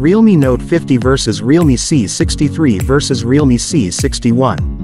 Realme Note 50 vs Realme C63 vs Realme C61.